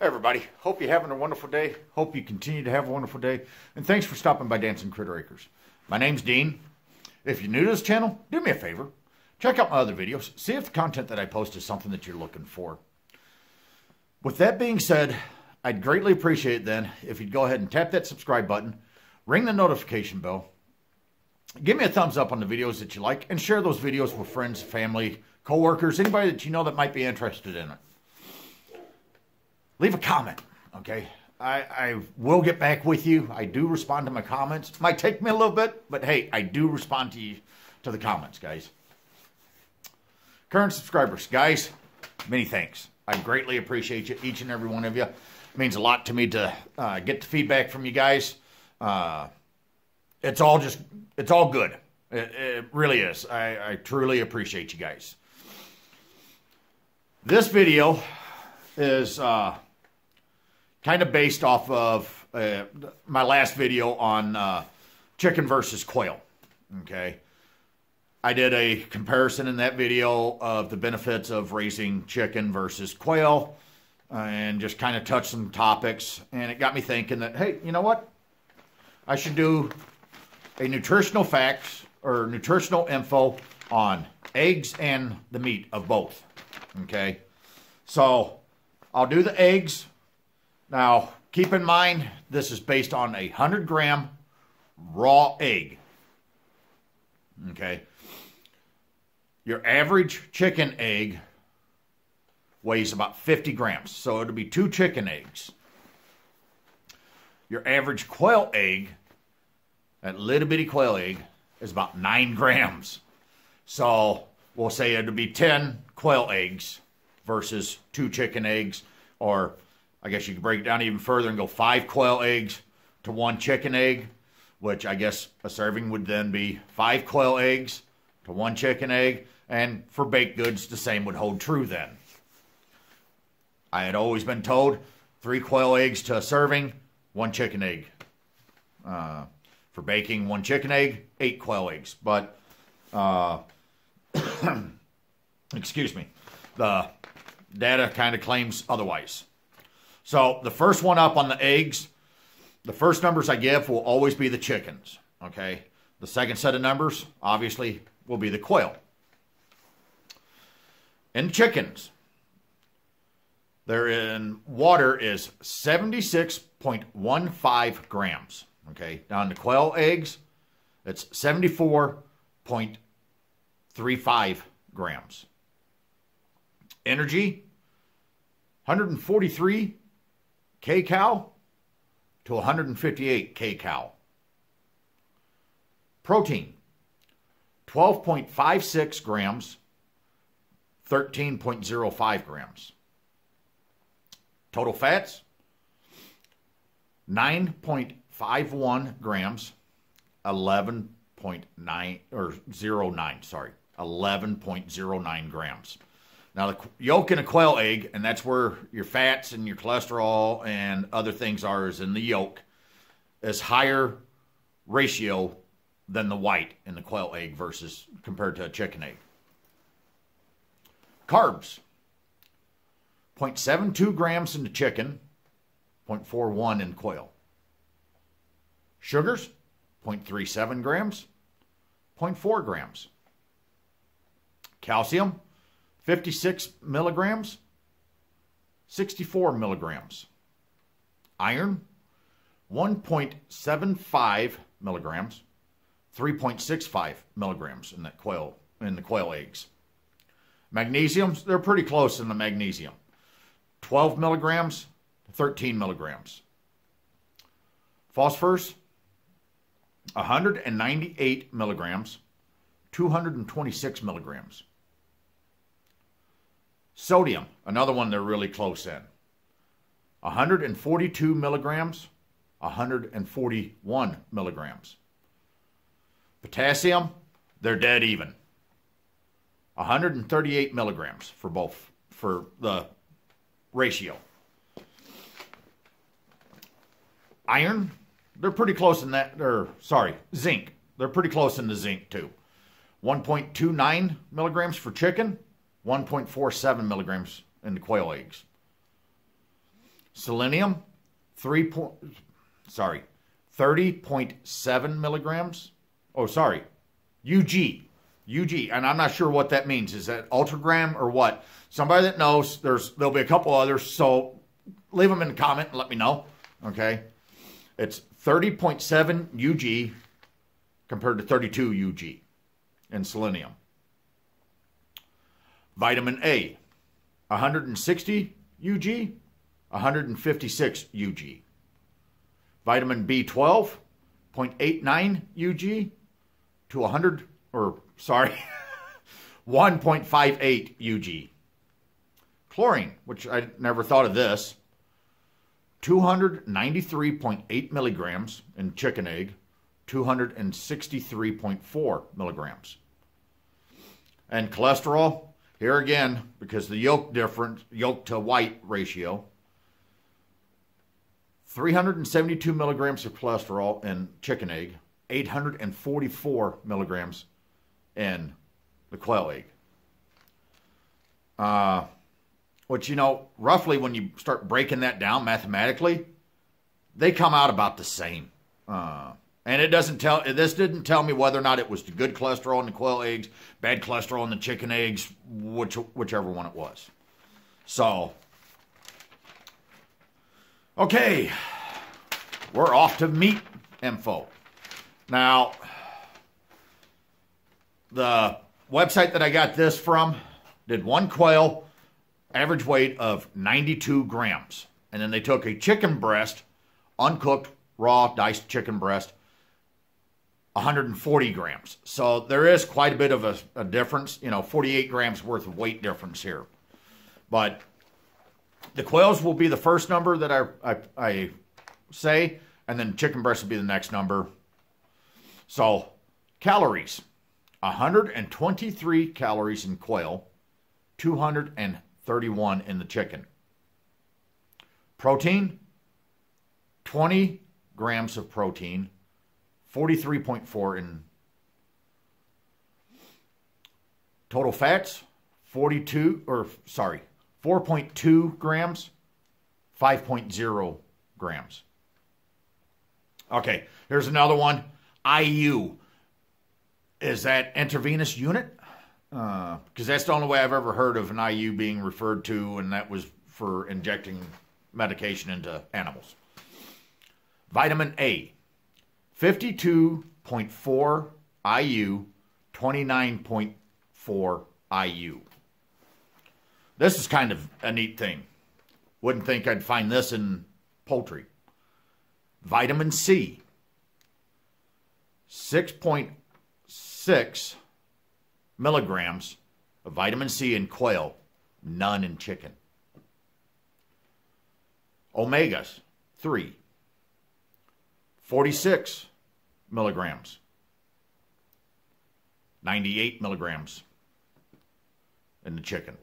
everybody. Hope you're having a wonderful day. Hope you continue to have a wonderful day. And thanks for stopping by Dancing Critter Acres. My name's Dean. If you're new to this channel, do me a favor. Check out my other videos. See if the content that I post is something that you're looking for. With that being said, I'd greatly appreciate then if you'd go ahead and tap that subscribe button, ring the notification bell, give me a thumbs up on the videos that you like, and share those videos with friends, family, coworkers, anybody that you know that might be interested in it leave a comment, okay? I, I will get back with you. I do respond to my comments. Might take me a little bit, but hey, I do respond to you to the comments, guys. Current subscribers, guys, many thanks. I greatly appreciate you, each and every one of you. It means a lot to me to uh, get the feedback from you guys. Uh, it's all just, it's all good. It, it really is. I, I truly appreciate you guys. This video is uh, kind of based off of uh, my last video on uh, chicken versus quail. Okay. I did a comparison in that video of the benefits of raising chicken versus quail and just kind of touched some topics. And it got me thinking that, hey, you know what? I should do a nutritional facts or nutritional info on eggs and the meat of both. Okay. So I'll do the eggs now, keep in mind, this is based on a 100 gram raw egg. Okay. Your average chicken egg weighs about 50 grams, so it'll be two chicken eggs. Your average quail egg, that little bitty quail egg, is about 9 grams. So we'll say it'll be 10 quail eggs versus two chicken eggs, or I guess you could break it down even further and go five quail eggs to one chicken egg, which I guess a serving would then be five quail eggs to one chicken egg. And for baked goods, the same would hold true then. I had always been told three quail eggs to a serving, one chicken egg. Uh, for baking, one chicken egg, eight quail eggs. But, uh, excuse me, the data kind of claims otherwise. So the first one up on the eggs, the first numbers I give will always be the chickens. Okay. The second set of numbers, obviously, will be the quail. In chickens, they're in water is 76.15 grams. Okay. Down to quail eggs, it's 74.35 grams. Energy, 143 kcal to 158 kcal. Protein, 12.56 grams, 13.05 grams. Total fats, 9.51 grams, 11.9 or 09, sorry, 11.09 grams. Now, the yolk in a quail egg, and that's where your fats and your cholesterol and other things are, is in the yolk, is higher ratio than the white in the quail egg versus compared to a chicken egg. Carbs 0.72 grams in the chicken, 0.41 in quail. Sugars 0.37 grams, 0.4 grams. Calcium 56 milligrams, 64 milligrams. Iron, 1.75 milligrams, 3.65 milligrams in that quail in the quail eggs. Magnesium, they're pretty close in the magnesium. 12 milligrams, 13 milligrams. Phosphorus, 198 milligrams, 226 milligrams. Sodium, another one they're really close in. 142 milligrams, 141 milligrams. Potassium, they're dead even. 138 milligrams for both, for the ratio. Iron, they're pretty close in that, or sorry, zinc, they're pretty close in the zinc too. 1.29 milligrams for chicken, 1.47 milligrams in the quail eggs. Selenium, 3 point, sorry, 30.7 milligrams. Oh, sorry, UG. UG, and I'm not sure what that means. Is that ultragram or what? Somebody that knows, there's there'll be a couple others, so leave them in the comment and let me know. Okay, it's 30.7 UG compared to 32 UG in selenium. Vitamin A, 160 UG, 156 UG. Vitamin B12, 0.89 UG to 100, or sorry, 1.58 UG. Chlorine, which I never thought of this, 293.8 milligrams in chicken egg, 263.4 milligrams. And cholesterol, here again, because the yolk difference, yolk to white ratio, 372 milligrams of cholesterol in chicken egg, 844 milligrams in the quail egg. Uh, which, you know, roughly when you start breaking that down mathematically, they come out about the same. Uh, and it doesn't tell, this didn't tell me whether or not it was the good cholesterol in the quail eggs, bad cholesterol in the chicken eggs, which, whichever one it was. So, okay, we're off to meat info. Now, the website that I got this from did one quail, average weight of 92 grams. And then they took a chicken breast, uncooked, raw, diced chicken breast, 140 grams. So there is quite a bit of a, a, difference, you know, 48 grams worth of weight difference here. But the quails will be the first number that I, I, I say, and then chicken breast will be the next number. So calories 123 calories in quail, 231 in the chicken. Protein 20 grams of protein, 43.4 in total fats 42 or sorry 4.2 grams 5.0 grams. Okay here's another one. Iu is that intravenous unit? Because uh, that's the only way i've ever heard of an iu being referred to and that was for injecting medication into animals. Vitamin a 52.4 IU, 29.4 IU. This is kind of a neat thing. Wouldn't think I'd find this in poultry. Vitamin C, 6.6 milligrams of vitamin C in quail, none in chicken. Omegas, 3, 46 milligrams, 98 milligrams in the chicken.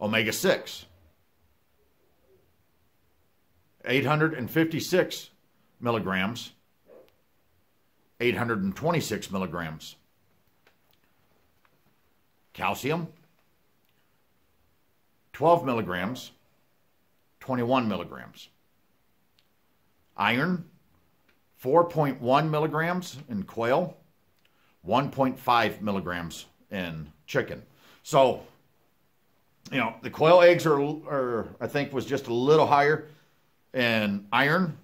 Omega 6, 856 milligrams, 826 milligrams. Calcium, 12 milligrams, 21 milligrams. Iron, 4.1 milligrams in quail, 1.5 milligrams in chicken. So, you know, the quail eggs are, are I think, was just a little higher in iron,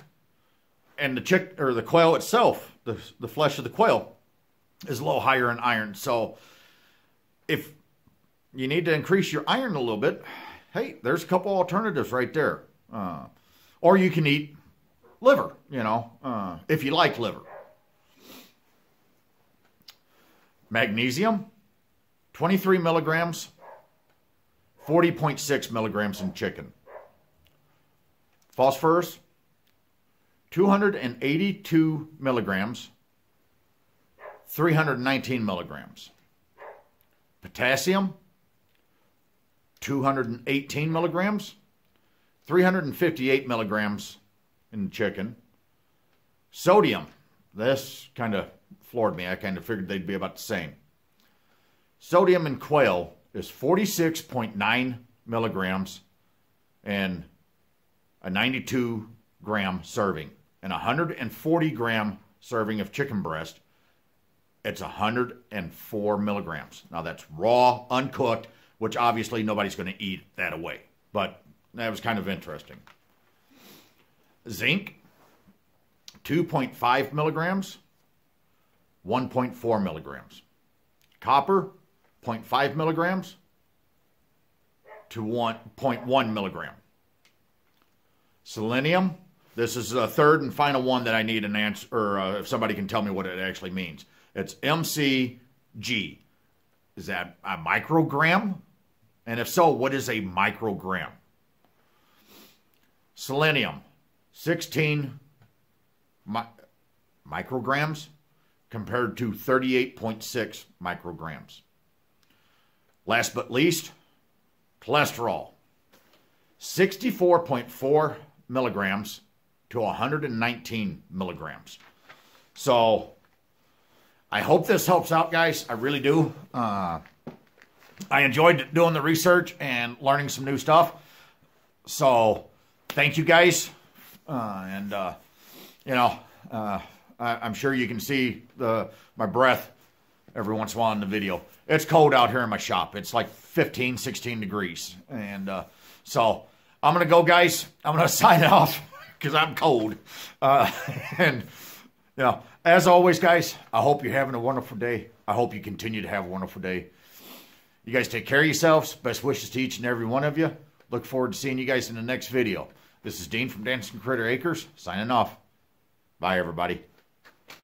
and the chick or the quail itself, the the flesh of the quail, is a little higher in iron. So, if you need to increase your iron a little bit, hey, there's a couple alternatives right there. Uh, or you can eat liver, you know, uh, if you like liver. Magnesium, 23 milligrams, 40.6 milligrams in chicken. Phosphorus, 282 milligrams, 319 milligrams. Potassium, 218 milligrams, 358 milligrams in chicken. Sodium, this kind of floored me. I kind of figured they'd be about the same. Sodium in quail is 46.9 milligrams and a 92 gram serving, and a 140 gram serving of chicken breast, it's 104 milligrams. Now that's raw, uncooked, which obviously nobody's going to eat that away. But that was kind of interesting. Zinc, 2.5 milligrams, 1.4 milligrams. Copper, 0.5 milligrams to 1.1 milligram. Selenium, this is the third and final one that I need an answer, or uh, if somebody can tell me what it actually means. It's MCG. Is that a microgram? And if so, what is a microgram? Selenium, 16 mi- micrograms compared to 38.6 micrograms. Last but least, cholesterol, 64.4 milligrams to 119 milligrams. So I hope this helps out, guys. I really do. Uh, I enjoyed doing the research and learning some new stuff. So thank you guys. Uh, and, uh, you know, uh, I, am sure you can see the my breath every once in a while in the video. It's cold out here in my shop. It's like 15, 16 degrees. And uh, so I'm going to go, guys. I'm going to sign off because I'm cold. Uh, and, you know, as always, guys, I hope you're having a wonderful day. I hope you continue to have a wonderful day. You guys take care of yourselves. Best wishes to each and every one of you. Look forward to seeing you guys in the next video. This is Dean from Dancing Critter Acres, signing off. Bye, everybody.